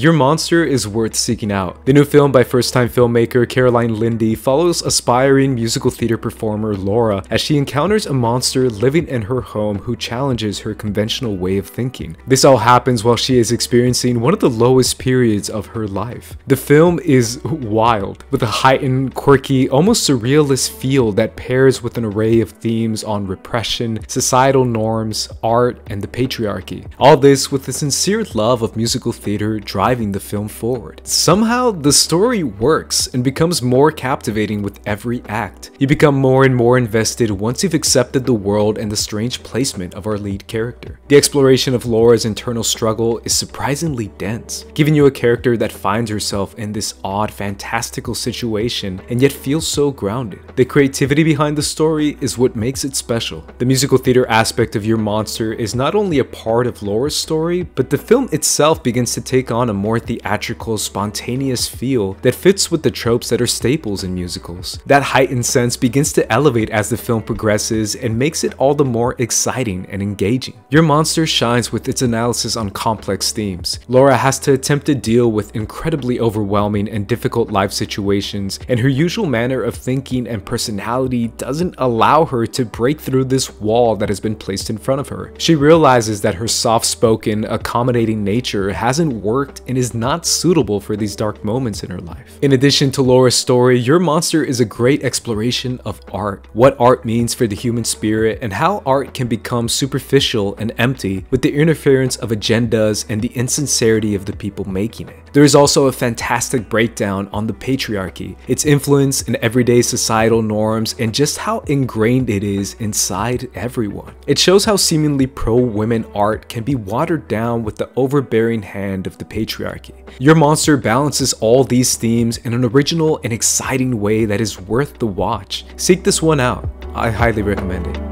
Your Monster is worth seeking out. The new film by first-time filmmaker Caroline Lindy follows aspiring musical theater performer Laura as she encounters a monster living in her home who challenges her conventional way of thinking. This all happens while she is experiencing one of the lowest periods of her life. The film is wild, with a heightened, quirky, almost surrealist feel that pairs with an array of themes on repression, societal norms, art, and the patriarchy. All this with a sincere love of musical theater driving the film forward. Somehow, the story works and becomes more captivating with every act. You become more and more invested once you've accepted the world and the strange placement of our lead character. The exploration of Laura's internal struggle is surprisingly dense, giving you a character that finds herself in this odd, fantastical situation and yet feels so grounded. The creativity behind the story is what makes it special. The musical theater aspect of Your Monster is not only a part of Laura's story, but the film itself begins to take on a more theatrical, spontaneous feel that fits with the tropes that are staples in musicals. That heightened sense begins to elevate as the film progresses and makes it all the more exciting and engaging. Your Monster shines with its analysis on complex themes. Laura has to attempt to deal with incredibly overwhelming and difficult life situations, and her usual manner of thinking and personality doesn't allow her to break through this wall that has been placed in front of her. She realizes that her soft-spoken, accommodating nature hasn't worked and is not suitable for these dark moments in her life. In addition to Laura's story, Your Monster is a great exploration of art, what art means for the human spirit, and how art can become superficial and empty with the interference of agendas and the insincerity of the people making it. There is also a fantastic breakdown on the patriarchy, its influence in everyday societal norms, and just how ingrained it is inside everyone. It shows how seemingly pro-women art can be watered down with the overbearing hand of the patriarchy. Your Monster balances all these themes in an original and exciting way that is worth the watch. Seek this one out. I highly recommend it.